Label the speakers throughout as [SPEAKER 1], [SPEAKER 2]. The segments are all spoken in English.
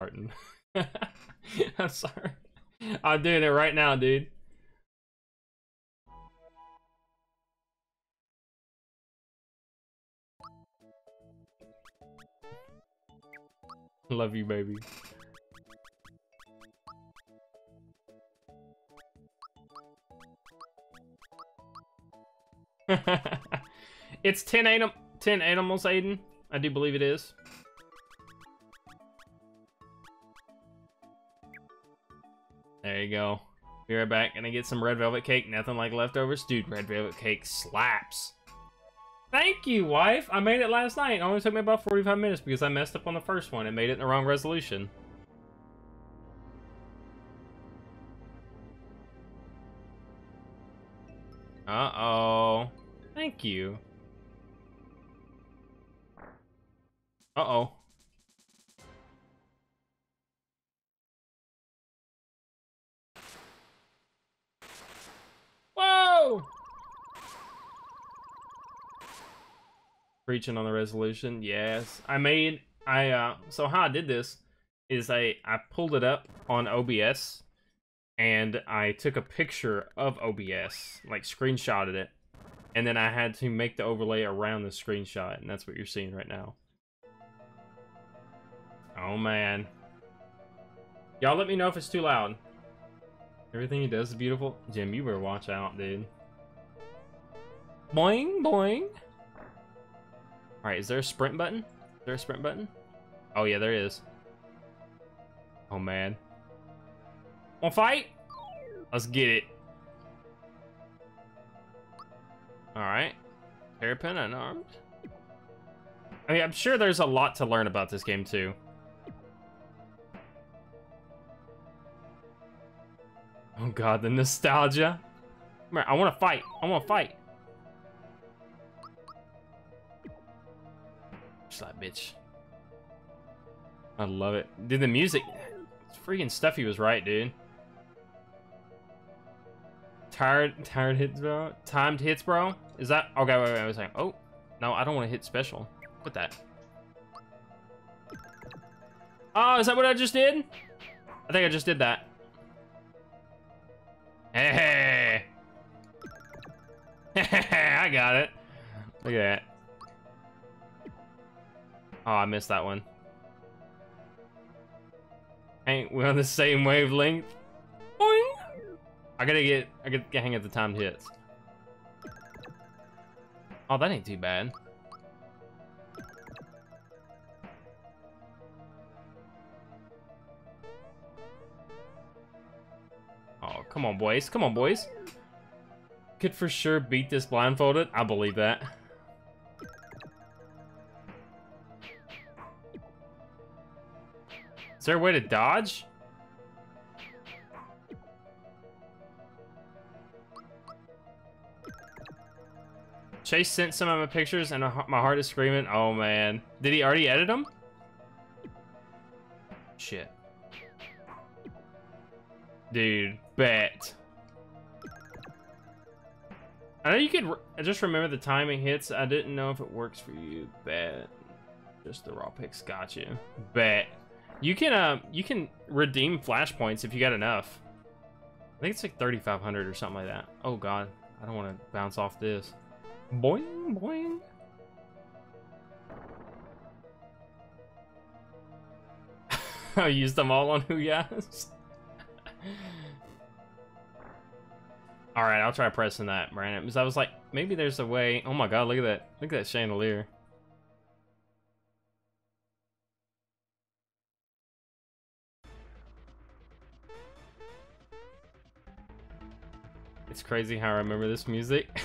[SPEAKER 1] Martin. I'm sorry. I'm doing it right now, dude. Love you, baby. it's 10, anim 10 animals, Aiden. I do believe it is. There you go. Be right back. Gonna get some red velvet cake. Nothing like leftovers. Dude, red velvet cake slaps. Thank you, wife. I made it last night. It only took me about 45 minutes because I messed up on the first one and made it in the wrong resolution. Uh-oh. Thank you. Uh-oh. Preaching on the resolution, yes. I made, I, uh, so how I did this is I, I pulled it up on OBS and I took a picture of OBS, like screenshotted it, and then I had to make the overlay around the screenshot, and that's what you're seeing right now. Oh man. Y'all let me know if it's too loud. Everything he does is beautiful. Jim, you better watch out, dude. Boing, boing. Alright, is there a sprint button? Is there a sprint button? Oh yeah, there is. Oh man. Wanna fight? Let's get it. Alright. Hairpin unarmed. I mean, I'm sure there's a lot to learn about this game, too. Oh god, the nostalgia. I want to fight. I want to fight. Slap bitch. I love it. Dude, the music. Freaking Stuffy was right, dude. Tired, tired hits, bro. Timed hits, bro. Is that okay? Wait, wait, I was saying. Oh, no, I don't want to hit special. Put that. Oh, is that what I just did? I think I just did that. Hey, Hey, I got it. Look at that. Oh, I missed that one. Ain't we on the same wavelength? Boing! I gotta get, I gotta get hang of the timed hits. Oh, that ain't too bad. Oh, come on, boys. Come on, boys. Could for sure beat this blindfolded. I believe that. Is there a way to dodge? Chase sent some of my pictures and my heart is screaming. Oh man. Did he already edit them? Shit. Dude, bet. I know you could I just remember the timing hits. I didn't know if it works for you. Bet. Just the raw picks got you. Bet. You can uh you can redeem flashpoints if you got enough. I think it's like 3500 or something like that. Oh god. I don't want to bounce off this. Boing boing. I used them all on who? Huyas. Alright, I'll try pressing that, Brandon. Because I was like, maybe there's a way. Oh my god, look at that. Look at that chandelier. Crazy how I remember this music.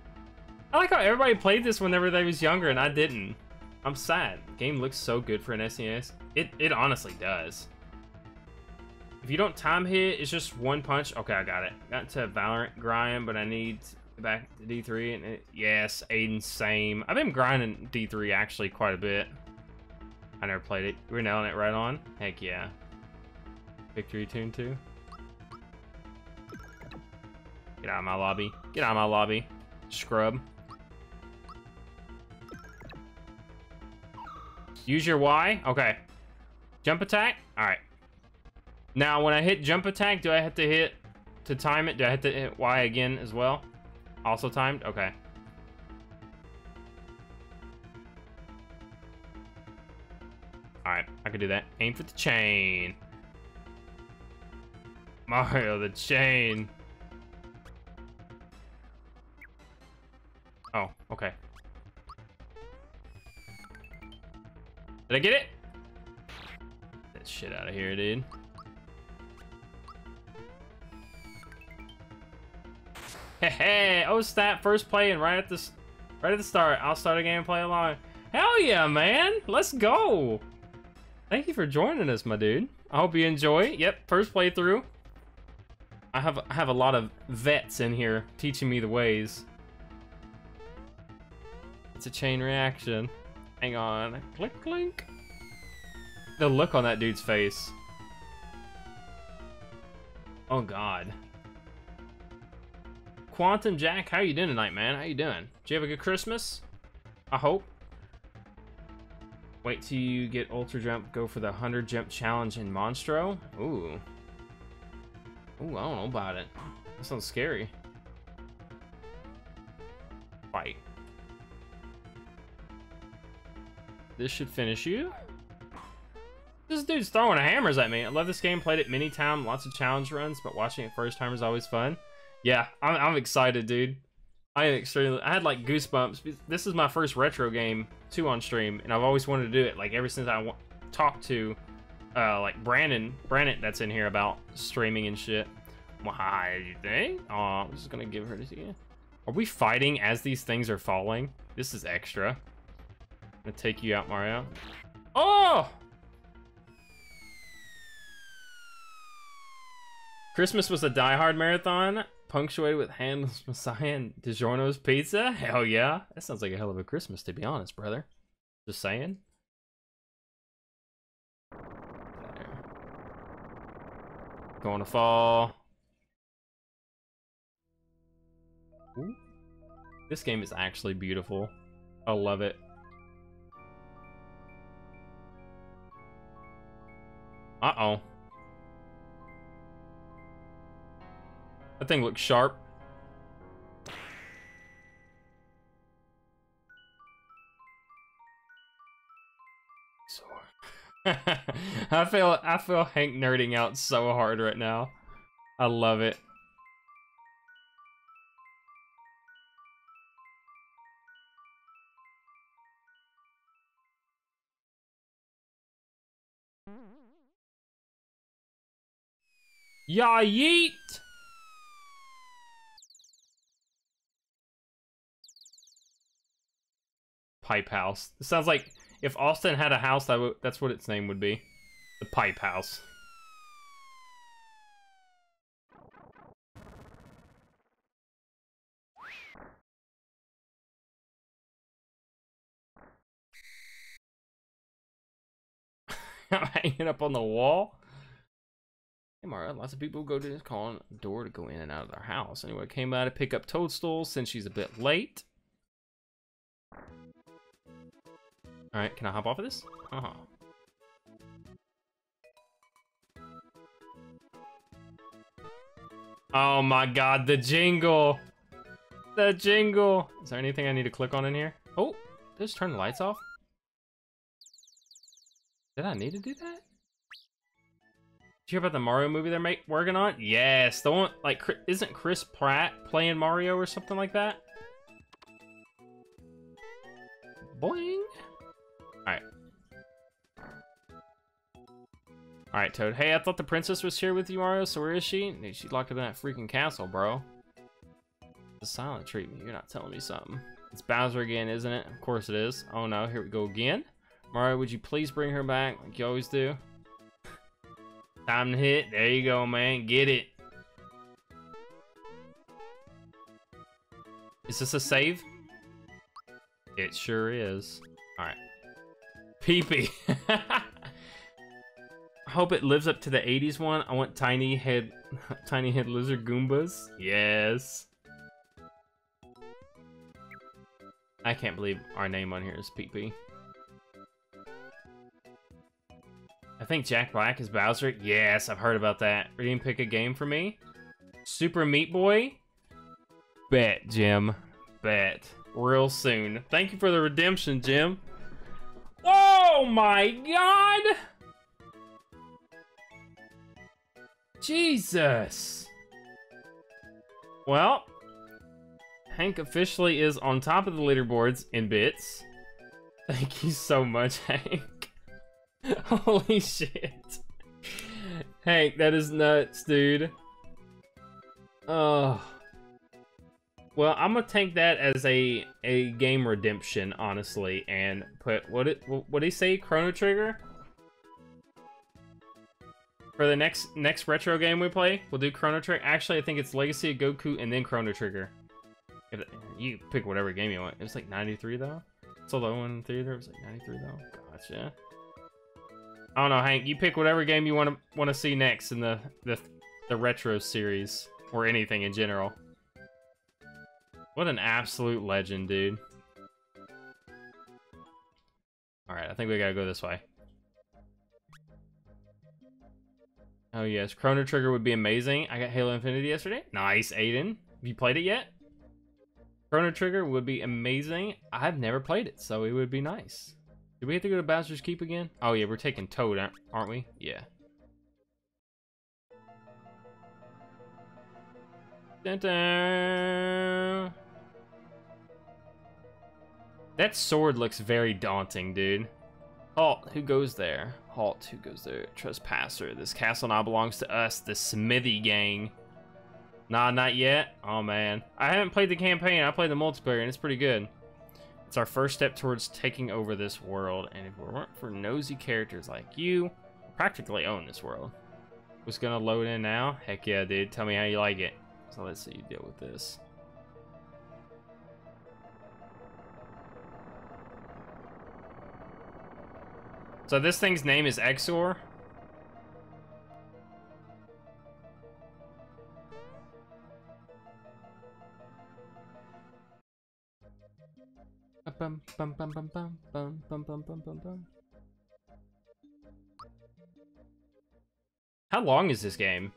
[SPEAKER 1] I like how everybody played this whenever they was younger and I didn't. I'm sad. game looks so good for an SNES. It, it honestly does. If you don't time hit, it's just one punch. Okay, I got it. Got to Valorant grind, but I need back to D3. And it, yes, Aiden, same. I've been grinding D3 actually quite a bit. I never played it. We're nailing it right on. Heck yeah. Victory Tune 2. Get out of my lobby. Get out of my lobby. Scrub. Use your Y? Okay. Jump attack? Alright. Now, when I hit jump attack, do I have to hit to time it? Do I have to hit Y again as well? Also timed? Okay. Alright, I can do that. Aim for the chain. Mario, the chain. Did I get it? Get that shit out of here, dude. Hey, hey, oh stat, first play and right at the right at the start. I'll start a game play along. Hell yeah, man! Let's go! Thank you for joining us, my dude. I hope you enjoy. Yep, first playthrough. I have I have a lot of vets in here teaching me the ways. It's a chain reaction. Hang on. Click, clink. The look on that dude's face. Oh, God. Quantum Jack, how you doing tonight, man? How you doing? Did you have a good Christmas? I hope. Wait till you get Ultra Jump, go for the 100 Jump Challenge in Monstro? Ooh. Ooh, I don't know about it. That sounds scary. Fight. This should finish you. This dude's throwing hammers at me. I love this game. Played it many times. Lots of challenge runs, but watching it first time is always fun. Yeah, I'm, I'm excited, dude. I am extremely. I had like goosebumps. This is my first retro game too on stream, and I've always wanted to do it. Like ever since I talked to, uh, like Brandon, Brandon that's in here about streaming and shit. Why do you think? Oh, I'm just gonna give her this again. Are we fighting as these things are falling? This is extra. I'm gonna take you out, Mario. Oh! Christmas was a Die Hard marathon, punctuated with Handel's Messiah and DiGiorno's Pizza? Hell yeah. That sounds like a hell of a Christmas, to be honest, brother. Just saying. Going to fall. Ooh. This game is actually beautiful. I love it. Uh-oh. That thing looks sharp. I feel I feel Hank nerding out so hard right now. I love it. Ya yeet! Pipe House. It sounds like if Austin had a house, that that's what its name would be. The Pipe House. I'm hanging up on the wall. Hey Mara, lots of people go to this calling door to go in and out of their house. Anyway, came by to pick up Toadstool since she's a bit late. Alright, can I hop off of this? Uh -huh. Oh my god, the jingle! The jingle! Is there anything I need to click on in here? Oh, just turn the lights off? Did I need to do that? You hear about the Mario movie they're make working on? Yes, the one, like, isn't Chris Pratt playing Mario or something like that? Boing! Alright. Alright, Toad. Hey, I thought the princess was here with you, Mario, so where is she? She's locked up in that freaking castle, bro. The silent treatment. You're not telling me something. It's Bowser again, isn't it? Of course it is. Oh no, here we go again. Mario, would you please bring her back like you always do? Time to hit. There you go, man. Get it. Is this a save? It sure is. Alright. Peepee. I hope it lives up to the 80s one. I want tiny head tiny head lizard Goombas. Yes. I can't believe our name on here is Peepee. Think Jack Black is Bowser. Yes, I've heard about that. Redeem pick a game for me. Super Meat Boy. Bet, Jim. Bet. Real soon. Thank you for the redemption, Jim. Oh my god! Jesus. Well, Hank officially is on top of the leaderboards in bits. Thank you so much, Hank. Holy shit. Hank, that is nuts, dude. Oh. Well, I'm gonna take that as a a game redemption, honestly, and put what it what did he say? Chrono Trigger for the next next retro game we play. We'll do Chrono Trigger. Actually, I think it's Legacy of Goku and then Chrono Trigger. If you pick whatever game you want. It was like 93 though. It's the one in theater. It was like 93 though. Gotcha. I don't know, Hank. You pick whatever game you want to want to see next in the the the retro series or anything in general. What an absolute legend, dude. Alright, I think we gotta go this way. Oh yes, Chrono Trigger would be amazing. I got Halo Infinity yesterday. Nice, Aiden. Have you played it yet? Chrono Trigger would be amazing. I've never played it, so it would be nice. Do we have to go to Bowser's Keep again? Oh yeah, we're taking Toad, aren't we? Yeah. Dun -dun. That sword looks very daunting, dude. Halt, who goes there? Halt, who goes there? Trespasser. This castle now belongs to us, the Smithy gang. Nah, not yet. Oh, man. I haven't played the campaign. I played the multiplayer, and it's pretty good. It's our first step towards taking over this world, and if it weren't for nosy characters like you, practically own this world. What's gonna load in now? Heck yeah, dude. Tell me how you like it. So let's see you deal with this. So this thing's name is Exor. Bum, bum, bum, bum, bum, bum, bum, bum, bum, bum, bum. How long is this game?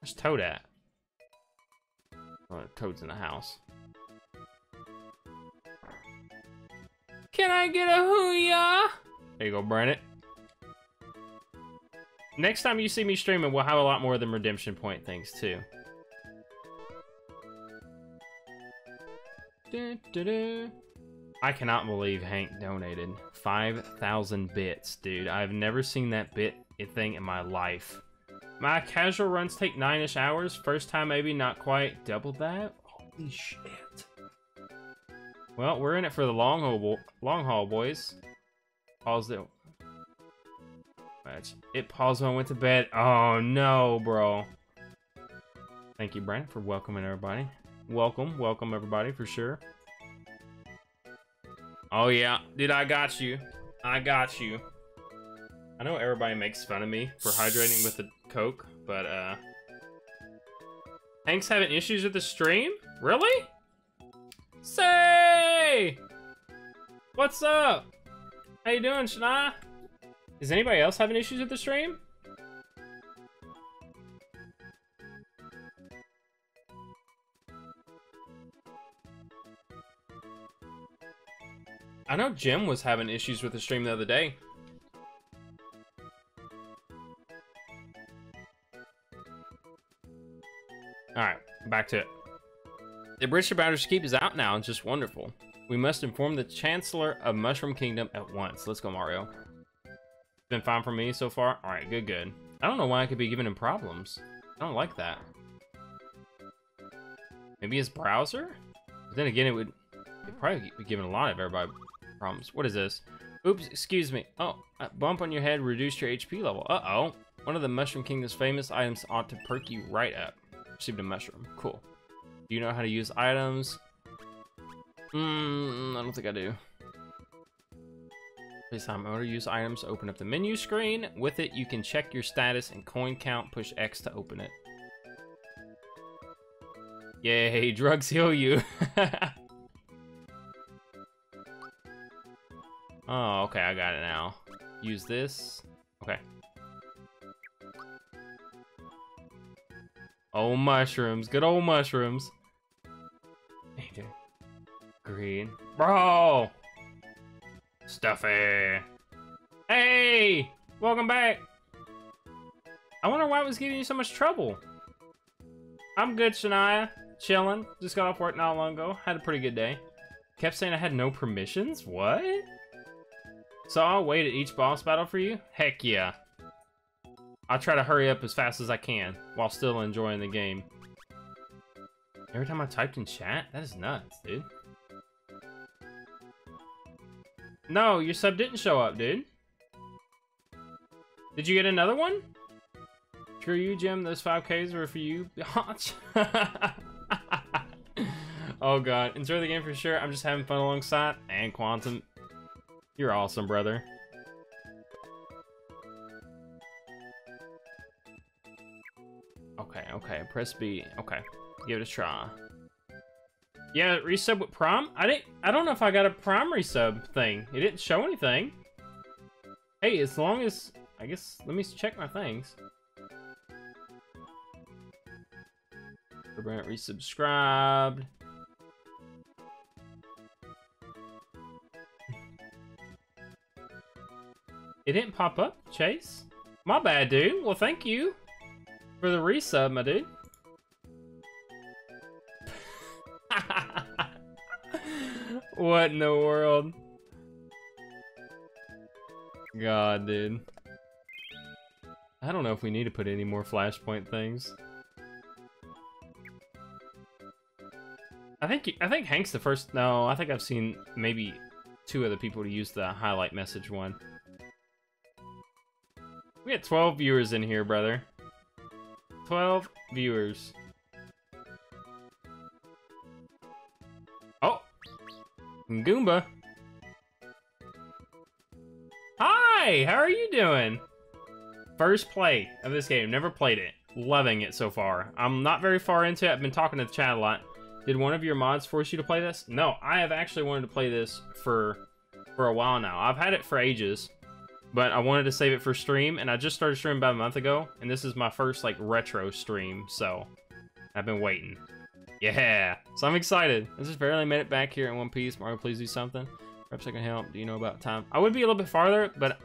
[SPEAKER 1] Where's Toad at? Oh, Toad's in the house. Can I get a hooyah? There you go, Brandon. Next time you see me streaming, we'll have a lot more of redemption point things, too. I cannot believe Hank donated 5,000 bits, dude. I've never seen that bit thing in my life. My casual runs take nine-ish hours. First time, maybe not quite double that. Holy shit. Well, we're in it for the long haul, long haul, boys. Pause it. It paused when I went to bed. Oh no, bro. Thank you, Brent, for welcoming everybody. Welcome, welcome everybody for sure. Oh yeah, dude, I got you. I got you. I know everybody makes fun of me for hydrating with the Coke, but uh... Hank's having issues with the stream? Really? Say! What's up? How you doing, Shana? Is anybody else having issues with the stream? I know Jim was having issues with the stream the other day. Alright, back to it. The to Bowser's Keep is out now, it's just wonderful. We must inform the Chancellor of Mushroom Kingdom at once. Let's go, Mario. Been fine for me so far? Alright, good, good. I don't know why I could be giving him problems. I don't like that. Maybe his browser? But then again, it would probably be giving a lot of everybody problems. What is this? Oops, excuse me. Oh, bump on your head reduced your HP level. Uh-oh. One of the Mushroom Kingdom's famous items ought to perk you right up. Received a mushroom. Cool. Do you know how to use items? Hmm, I don't think I do. Please time order to use items, open up the menu screen. With it, you can check your status and coin count, push X to open it. Yay, drugs heal you. oh, okay, I got it now. Use this. Okay. Oh, mushrooms. Good old mushrooms. Green. Bro! Stuffy. Hey! Welcome back. I wonder why it was giving you so much trouble. I'm good, Shania. Chilling. Just got off work not long ago. Had a pretty good day. Kept saying I had no permissions? What? So I'll wait at each boss battle for you? Heck yeah. I'll try to hurry up as fast as I can while still enjoying the game. Every time I typed in chat? That is nuts, dude. No, your sub didn't show up, dude. Did you get another one? Screw you, Jim. Those 5Ks were for you. oh, God. Enjoy the game for sure. I'm just having fun alongside. And Quantum. You're awesome, brother. Okay, okay. Press B. Okay. Give it a try. Yeah, resub with prom? I didn't I don't know if I got a prom resub thing. It didn't show anything. Hey, as long as I guess let me check my things. Resubscribed. It didn't pop up, Chase? My bad, dude. Well, thank you for the resub, my dude. what in the world? God, dude. I don't know if we need to put any more flashpoint things. I think I think Hank's the first. No, I think I've seen maybe two other people to use the highlight message one. We had 12 viewers in here, brother. 12 viewers. Oh! Goomba. Hi! How are you doing? First play of this game. Never played it. Loving it so far. I'm not very far into it. I've been talking to the chat a lot. Did one of your mods force you to play this? No, I have actually wanted to play this for for a while now. I've had it for ages but I wanted to save it for stream, and I just started streaming about a month ago, and this is my first, like, retro stream, so I've been waiting. Yeah, so I'm excited. I just barely made it back here in one piece. Mario, please do something. Perhaps I can help. Do you know about time? I would be a little bit farther, but...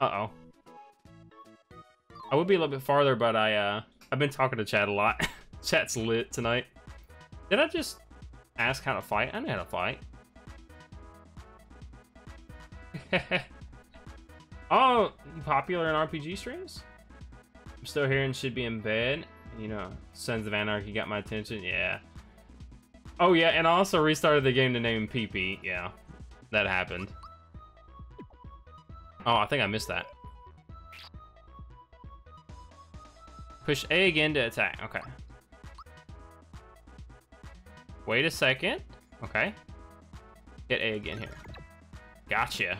[SPEAKER 1] Uh-oh. I would be a little bit farther, but I, uh... I've been talking to Chad a lot. Chat's lit tonight. Did I just ask how to fight? I know how to fight. Oh, popular in RPG streams? I'm still here and should be in bed. You know, Sons of Anarchy got my attention. Yeah. Oh, yeah, and I also restarted the game to name PP. Yeah, that happened. Oh, I think I missed that. Push A again to attack. Okay. Wait a second. Okay. Hit A again here. Gotcha.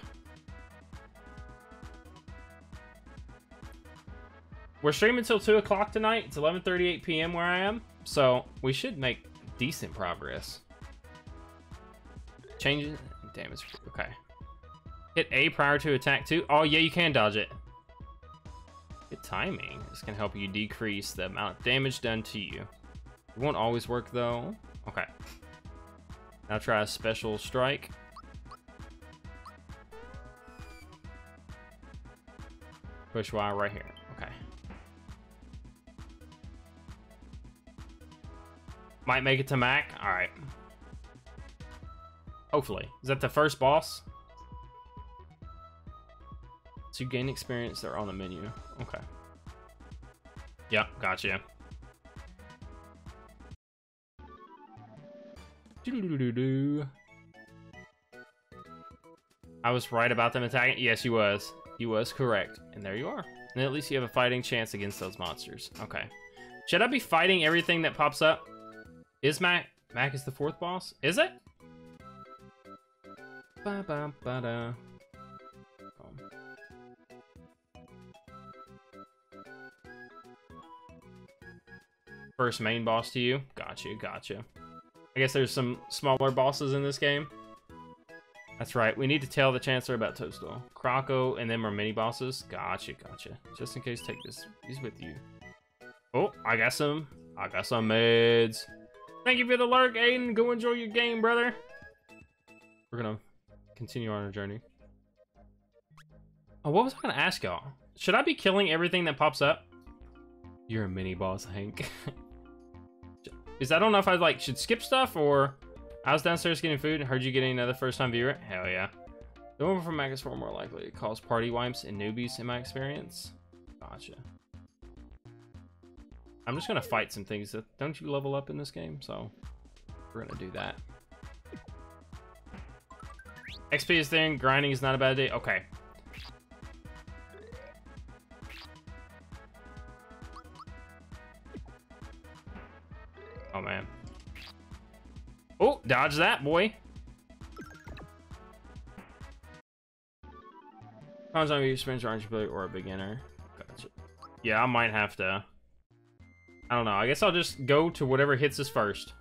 [SPEAKER 1] We're streaming until 2 o'clock tonight. It's 11.38 p.m. where I am. So we should make decent progress. Changes damage. Okay. Hit A prior to attack 2. Oh, yeah, you can dodge it. Good timing. This can help you decrease the amount of damage done to you. It won't always work, though. Okay. Now try a special strike. Push Y right here. Might make it to Mack. All right. Hopefully. Is that the first boss? To gain experience, they're on the menu. Okay. Yep, gotcha. I was right about them attacking. Yes, you was. You was correct. And there you are. And at least you have a fighting chance against those monsters. Okay. Should I be fighting everything that pops up? Is Mack... Mack is the fourth boss? Is it? Ba -ba -ba -da. Um. First main boss to you? Gotcha, gotcha. I guess there's some smaller bosses in this game. That's right. We need to tell the Chancellor about Toadstool. Croco and them are mini bosses. Gotcha, gotcha. Just in case, take this. He's with you. Oh, I got some. I got some meds. Thank you for the lurk, Aiden. Go enjoy your game, brother. We're gonna continue on our journey. Oh, what was I gonna ask y'all? Should I be killing everything that pops up? You're a mini boss, Hank. Is I don't know if I like should skip stuff or I was downstairs getting food and heard you getting another first time viewer. Hell yeah. The one from Magus 4 more likely. It calls party wipes and newbies in my experience. Gotcha. I'm just gonna fight some things that don't you level up in this game, so we're gonna do that. XP is there, grinding is not a bad day. Okay. Oh man. Oh, dodge that, boy. Depends on if you experience orange or a beginner. Gotcha. Yeah, I might have to. I don't know. I guess I'll just go to whatever hits us first.